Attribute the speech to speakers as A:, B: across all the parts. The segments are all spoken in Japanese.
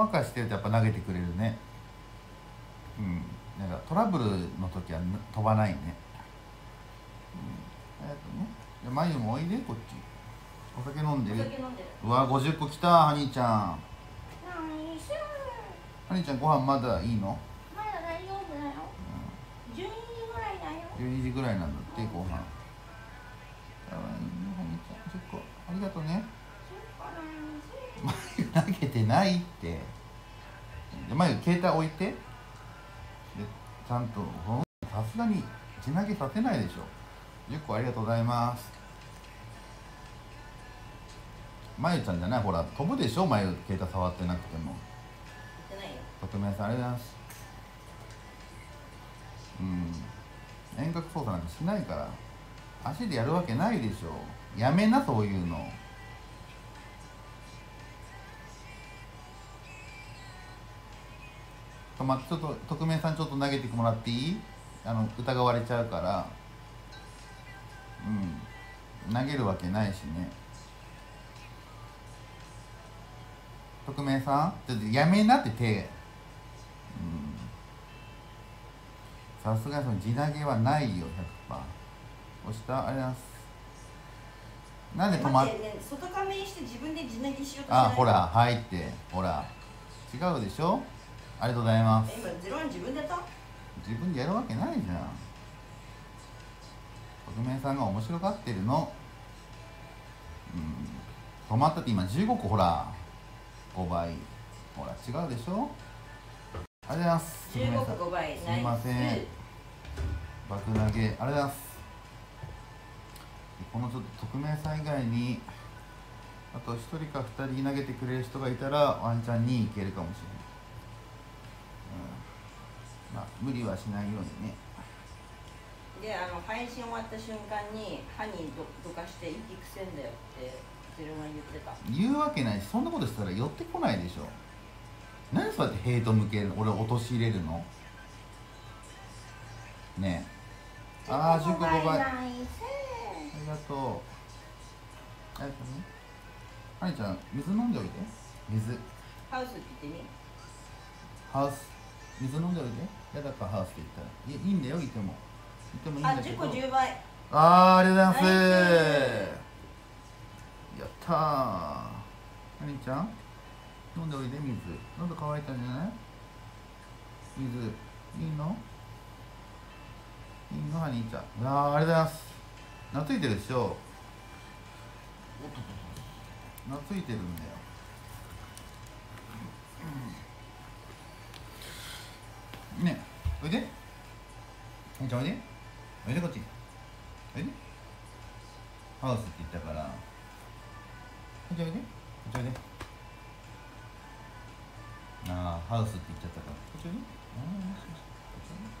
A: わかしてるとやっぱ投げてくれるね。うん。なんかトラブルの時は飛ばないね。うん。えっとね。じゃあ眉もおいでこっち。お酒飲んでる。うわ50個来たハニーちゃん。ハニーちゃんご飯まだいいの？
B: まだ大丈夫だよ。12時ぐらいだよ。
A: 12時ぐらいなんだってご飯。かわいいねハニーちゃん。10個ありがとうね。眉投げてないって。で眉携帯置いて。でちゃんとさすがに地投げさせないでしょ。10個ありがとうございます。眉ちゃんじゃない？ほら飛ぶでしょ？眉携帯触ってなくても。
B: 言ってないよ。
A: 匿名さんありがとうございます。うん。遠隔操作なんかしないから。足でやるわけないでしょ。やめなそういうのとまちょっと匿名さんちょっと投げてもらっていい？あの疑われちゃうから。うん。投げるわけないしね。匿名さん？ちょっとやめなって手。うん。さすがにその地投げはないよ100%押した？ありがとうございます。なんで止まっ
B: てね外カメにして自分で地投げしようと
A: あほら入って。ほら。違うでしょ？ありがとうございます。
B: え今ゼロワン自分でやった？
A: 自分でやるわけないじゃん。匿名さんが面白がってるの。うん。止まったって今15個ほら5倍。ほら違うでしょ？ありがとうございます。匿名
B: 15
A: さん
B: 個5倍。
A: すいません。爆投げ。ありがとうございます。このちょっと匿名さん以外にあと1人か2人投げてくれる人がいたらワンチャンにいけるかもしれない、うん、まあ無理はしないようにね。
B: スであの配信終わった瞬間に歯にどどかして息くせんだよってゼロワン言ってた。
A: 言うわけないしそんなことしたら寄ってこないでしょ。何そうやってヘイト向けるの？俺を陥れるの？ねえ。ああ10個5倍ありがとう。ありがとうね。はにちゃん水飲んでおいて。水
B: ハウスって言ってみ。
A: ハウス。水飲んでおいてやだかハウスって言ったらいいいいんだよいても。いてもいいん
B: あ
A: だけど。
B: 10個10倍
A: あーありがとうございますやったー。はにちゃん？飲んでおいで水。喉乾いたんじゃない？水。いいの？いいの？はにちゃん。うわーありがとうございます。懐いてるでしょ？おっとっとっと。懐いてるんだよ。うんねおいで。おいでおいで。こっち。おいで。ハウスって言ったから。こっちおいで。こっちおいで。ああハウスって言っちゃったから。こっちおいで。ああよしよしこっちおいで。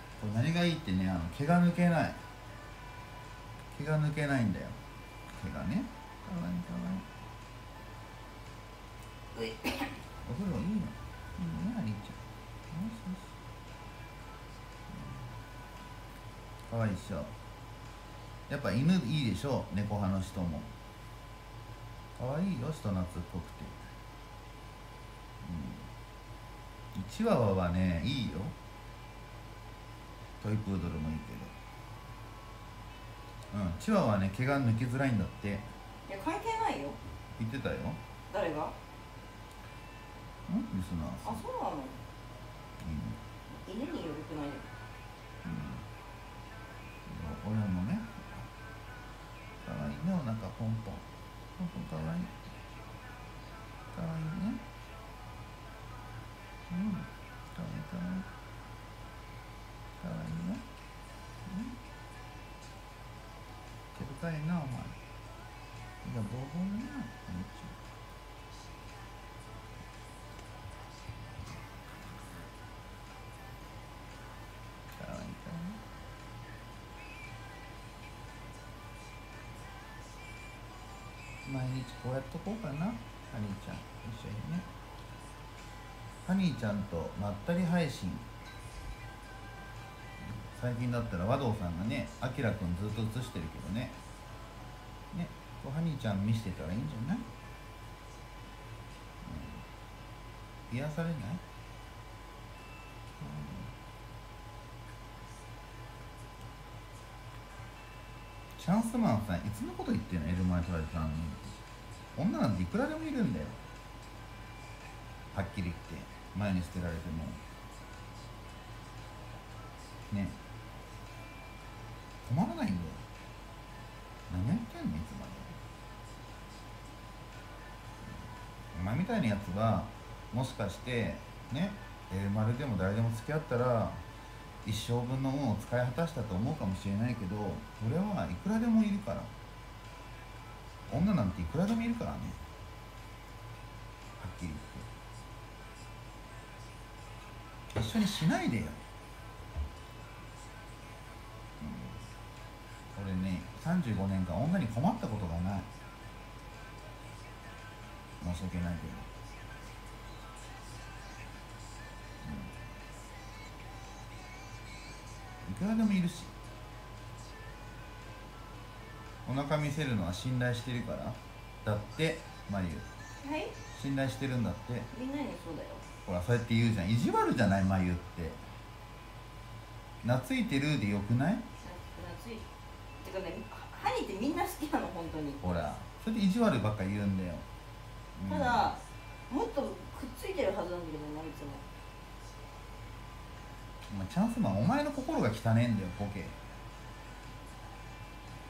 A: これ何がいいってねあの毛が抜けない。毛が抜けないんだよ。毛がね。かわいいかわいい。お風呂いいの？いいの？ねありちゃん。よしよしかわいいっしょ。やっぱ犬いいでしょ？猫派の人も。かわいいよ人懐っこくて。うん。チワワはねいいよ。トイプードルもいいけど。うんチワワはね毛が抜きづらいんだって。
B: いや関係ないよ。
A: 言ってたよ。
B: 誰が？
A: うんリスナー
B: あそうなの？
A: いいね
B: 犬によるくないよ
A: 俺もねかいなお前いやボーボーだな。ハニちゃんかわいいかな毎日こうやっとこうかな。ハニーちゃん一緒にねハニーちゃんとまったり配信。最近だったら和道さんがねあきらくんずっと映してるけどね。ねこうハニーちゃん見せてたらいいんじゃない、うん、癒されない、うん。チャンスマンさんいつのこと言ってんの？エルマイトラジさんに。女なんていくらでもいるんだよ。はっきり言って。前に捨てられても。ね。止まらないんだよ何やってんのいつまでお前みたいなやつがもしかしてねえー、丸でも誰でも付き合ったら一生分の運を使い果たしたと思うかもしれないけど俺はいくらでもいるから。女なんていくらでもいるからね。はっきり言って。一緒にしないでよ、うん、俺ね35年間女に困ったことがない。申し訳ないけど。いくらでもいるし。お腹見せるのは信頼してるから。だってマリュ
B: はい。
A: 信頼してるんだって。
B: みんなにそうだよ。
A: ほらそうやって言うじゃん。意地悪じゃないマユって。懐いてるでよくない？
B: 夏いてかねハニーってみんな好きなの本当に。
A: ほらそれで意地悪ばっか言うんだよ、うん
B: ただもっとくっついてるはずなんだけどねいつも。
A: お前チャンスマンお前の心が汚ねえんだよボケ。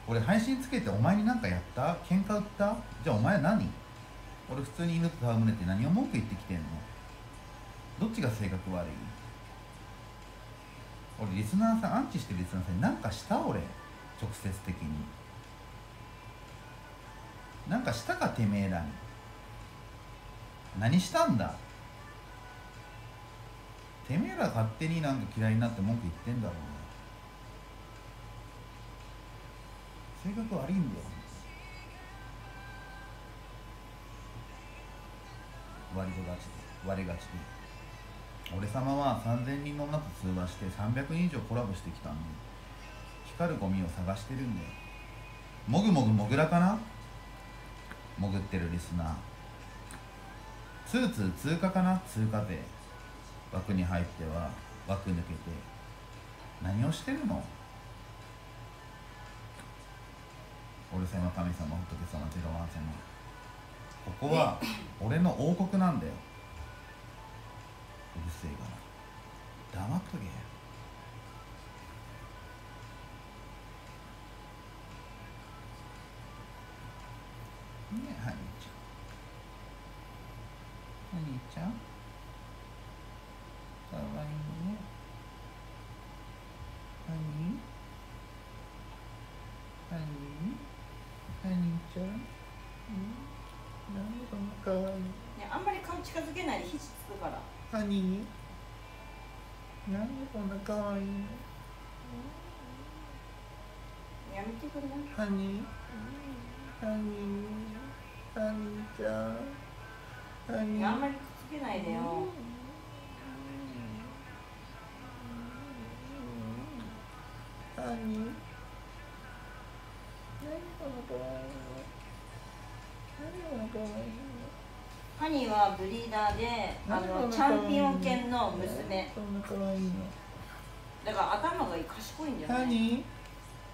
A: 俺配信つけてお前に何かやった？喧嘩売った？じゃあお前何？俺普通に犬と戯れて何を文句言ってきてんの？どっちが性格悪い？俺リスナーさんアンチしてるリスナーさんに何かした？俺直接的に。なんかしたかてめえらに。何したんだ?てめえら勝手になんか嫌いになって文句言ってんだろうね性格悪いんだよ。割りがちで。割りがちで。俺様は3000人の女と通話して300人以上コラボしてきたんで光るゴミを探してるんだよ。もぐもぐもぐらかな?潜ってるリスナー。ツーツ通過かな？通過で枠に入っては枠抜けて。何をしてるの？俺様神様仏様ゼロワン様ここは俺の王国なんだよ。うるせえから。黙っとけ。ちゃんかわいいね。ハニ？ーハニ？ーハニーちゃん？うん？なんでこんなかわい。い
B: ねあんまり顔近づけないで肘つくから。
A: ハニ？ーなんでこんなかわいいの？
B: やめてくれ
A: ハニ？ーハニ？ーハニーちゃん？ハニ？ー
B: あんまりけないでよ。
A: ハニー何このかわいいの何このかわいいの
B: ハニーはブリーダーであのチャンピオン犬の娘
A: そん。な可愛いの。
B: だから頭が賢いん。だよね
A: ハニ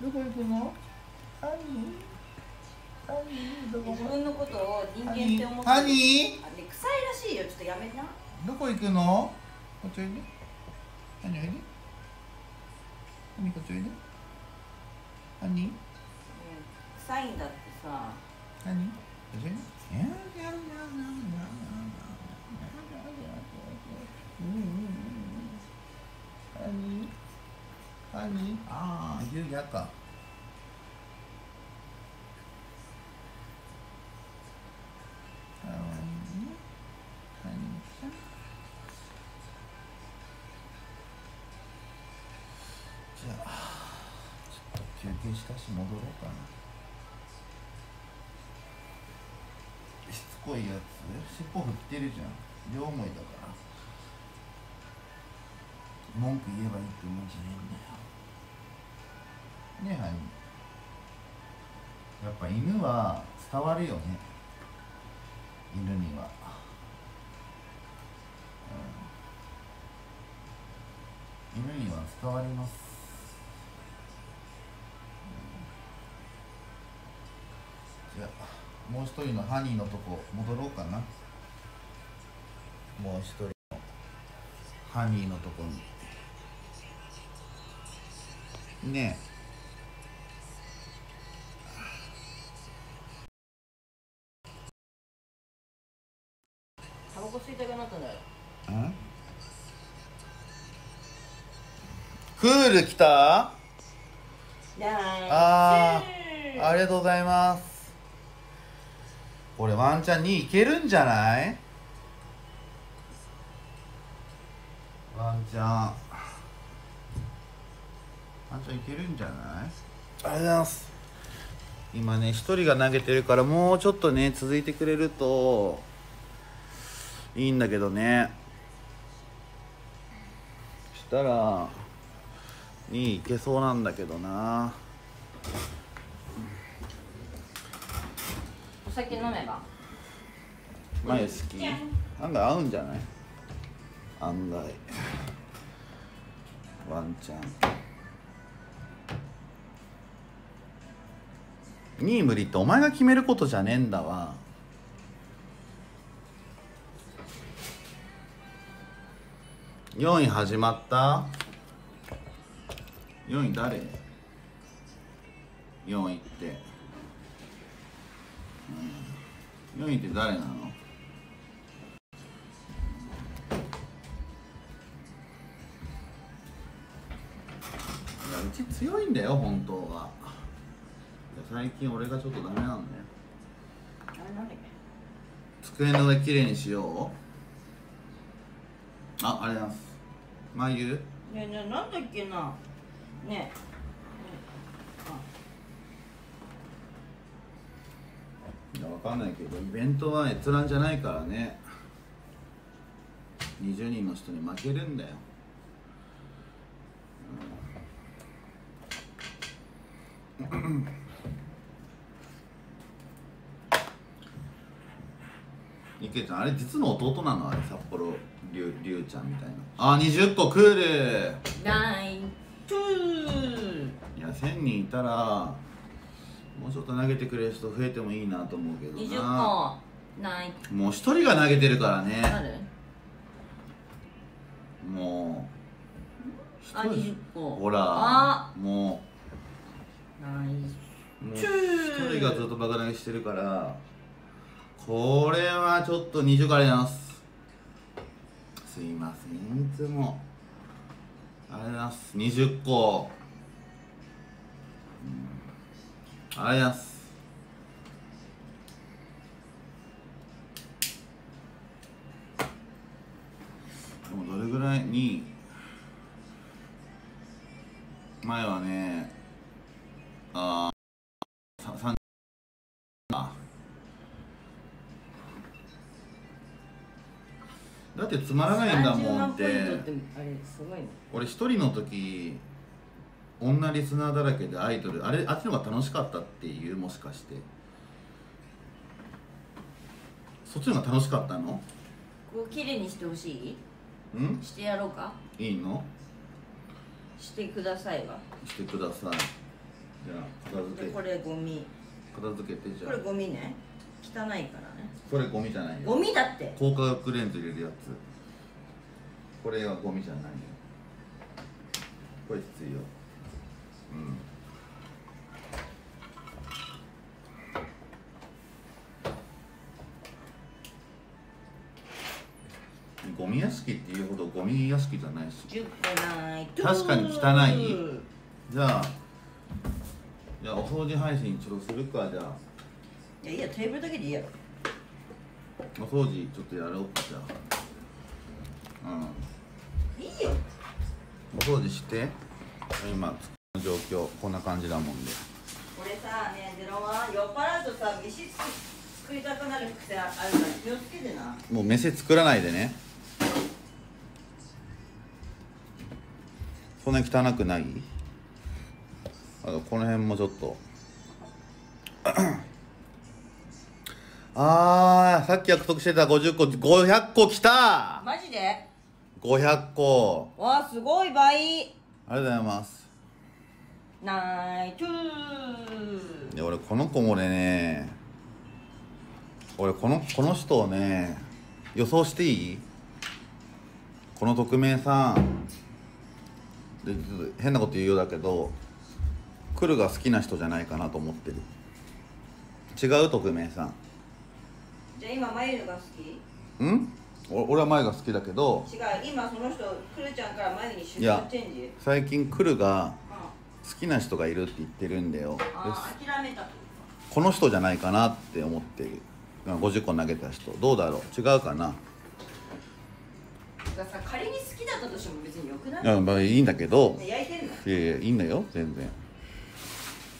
A: ー、どこ行くの？ハニー、ハニー、どこ
B: 自分のことを人間って思って
A: ハニー、
B: やめな。
A: どこ行くの？こっちおいで。ハニーおいで。ハニーこっちおいで。ハニー、
B: うん臭いんだってさ。
A: ハニー、こっちおいで。いやいやいやいやいやいやうんうんうんうん。ハニー、ハニー、ああ、夕やか。じゃあちしたし戻ろうかなしつこいやつ？尻尾振ってるじゃん。両思いだから。文句言えばいいってもんじゃないんだよ。ねえはいやっぱ犬は伝わるよね。犬には、うん、犬には伝わります、うん、じゃあもう一人のハニーのとこ戻ろうかな。もう一人のハニーのとこに。ねえ。
B: タバコ吸いたくなったんだよ。
A: ん？クール来た？あー。ありがとうございますこれワンチャンに行けるんじゃない？ワンチャン。ワンチャンいけるんじゃない？ありがとうございます。今ね一人が投げてるからもうちょっとね続いてくれるといいんだけどね。したらに行けそうなんだけどな
B: 酒飲めば。
A: 前好き。案外合うんじゃない？案外。ワンチャン。2位無理ってお前が決めることじゃねえんだわ。4位始まった。4位誰 ?4 位って、うん、4位って誰なの？いやうち強いんだよ本当は。いや最近俺がちょっとダメなんだよ。机の上きれいにしよう。あありがとうございます。まゆ
B: ねえねえなんだっけな。ね
A: いかんないけどイベントは閲覧じゃないからね。20人の人に負けるんだよ、うん、池ちゃんあれ実の弟なの？あれ札幌りゅうりゅうちゃんみたいな。あ20個クール。
B: えナイン。トゥ
A: いや1000人いたらもうちょっと投げてくれる人増えてもいいなと思うけどな。
B: 20個ナイン
A: もう一人が投げてるからね。
B: 誰？
A: もう
B: あ
A: 一人。
B: 20個。
A: ほら。
B: あ。
A: もう。もう
B: チュー
A: 一人がずっとバカ投げしてるから。これはちょっと20個あります。すいません。いつも。ありがとうございます。20個ありがとうございます。でもどれぐらいに前はねあーささんあだってつまらないんだもんっ
B: 30万ポイント
A: て俺一人の時女リスナーだらけでアイドルあれあっちの方が楽しかったっていうもしかして。そっちの方が楽しかったの？
B: こう綺麗にしてほしい？
A: ん？
B: してやろうか？
A: いいの？
B: してくださいわ。
A: してください。じゃあ片付け。
B: でこれゴミ。
A: 片付けてじゃ
B: これ
A: あ
B: ゴミね。汚いからね。
A: これゴミじゃないよ。
B: ゴミだって。
A: 高化学レンズ入れるやつ。これはゴミじゃないよ。これ必要ゴミ屋敷っていうほどゴミ屋敷じゃないし
B: 10個ない。
A: 確かに汚い。じゃあじゃあお掃除配信ちょっとするかじゃあ。
B: いやいやテーブルだけでいいやろ。
A: お掃除ちょっとやろうかじゃあ。うん。
B: いいよ。
A: お掃除して。今の状況こんな感じだもんで。
B: 俺さねゼロワン酔っ払うとさ飯作作りたくなる癖あるから気をつけてな。
A: もう飯作らないでねそんなに汚くない？あとこの辺もちょっと。あーさっき約束してた50個500個きた！
B: マジで
A: ？500個
B: わあすごい倍。
A: ありがとうございます。
B: ナイトゥー。
A: で俺この子もね俺このこの人をね予想していい？この匿名さんで変なこと言うようだけど来るが好きな人じゃないかなと思ってる。違う匿名さん。
B: じゃあ今眉が好き？
A: ん？お俺は前が好きだけど
B: 違う今その人くるちゃんから眉に出
A: いや
B: 張チェンジ？
A: 最近来るが
B: うん。
A: 好きな人がいるって言ってるんだよ。で
B: あー諦めたと
A: この人じゃないかなって思ってる。50個投げた人。どうだろう？違うかな？
B: だからさ仮に好きだったとしても別によくない？
A: いやまあいいんだけど。
B: ね焼いてんの
A: いやいやいいんだよ全然。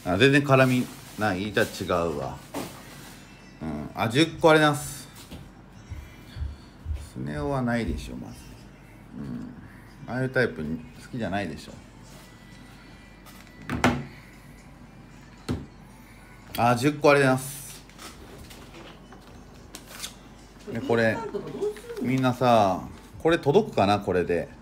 A: あ全然絡みない？じゃあ違うわ。うんあ10個あります。スネ夫はないでしょまず。うんああいうタイプに好きじゃないでしょ。あ10個あります。ねこれみんなさこれ届くかなこれで。